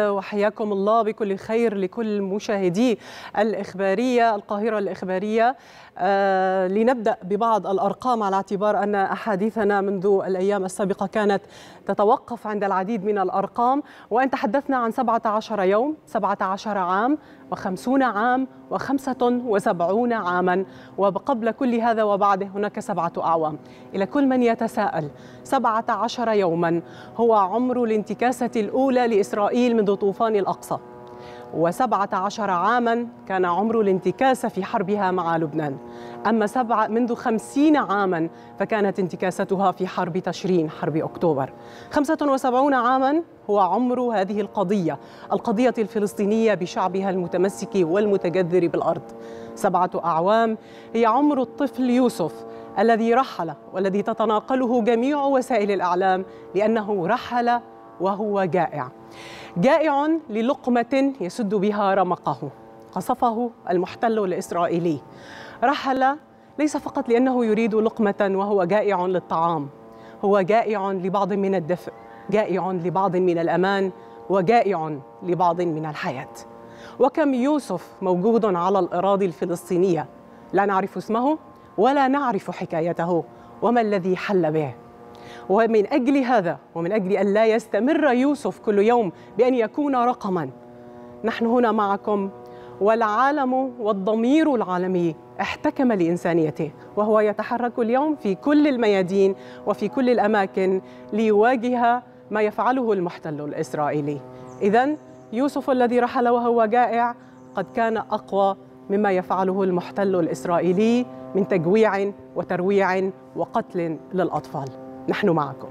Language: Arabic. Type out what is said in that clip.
وحياكم الله بكل خير لكل مشاهدي الإخبارية القاهرة الإخبارية. آه لنبدأ ببعض الأرقام على اعتبار أن أحاديثنا منذ الأيام السابقة كانت تتوقف عند العديد من الأرقام. وأن تحدثنا عن 17 يوم 17 عام وخمسون عام وخمسة وسبعون عاما. وقبل كل هذا وبعده هناك سبعة أعوام. إلى كل من يتساءل سبعة عشر يوما هو عمر الانتكاسة الأولى لإسرائيل منذ طوفان الأقصى. وسبعة عاما كان عمر الانتكاسة في حربها مع لبنان. أما سبعة منذ خمسين عاما فكانت انتكاستها في حرب تشرين حرب أكتوبر. خمسة وسبعون عاما هو عمر هذه القضية القضية الفلسطينية بشعبها المتمسك والمتجذر بالأرض. سبعة أعوام هي عمر الطفل يوسف الذي رحل والذي تتناقله جميع وسائل الإعلام لأنه رحل وهو جائع. جائع للقمة يسد بها رمقه قصفه المحتل الإسرائيلي. رحل ليس فقط لأنه يريد لقمة وهو جائع للطعام هو جائع لبعض من الدفء جائع لبعض من الأمان وجائع لبعض من الحياة. وكم يوسف موجود على الأراضي الفلسطينية؟ لا نعرف اسمه ولا نعرف حكايته وما الذي حل به؟ ومن أجل هذا ومن أجل أن لا يستمر يوسف كل يوم بأن يكون رقما نحن هنا معكم والعالم والضمير العالمي احتكم لإنسانيته وهو يتحرك اليوم في كل الميادين وفي كل الأماكن ليواجه ما يفعله المحتل الإسرائيلي. إذا يوسف الذي رحل وهو جائع قد كان أقوى مما يفعله المحتل الإسرائيلي من تجويع وترويع وقتل للأطفال. نحن معكم.